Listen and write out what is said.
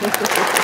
Gracias.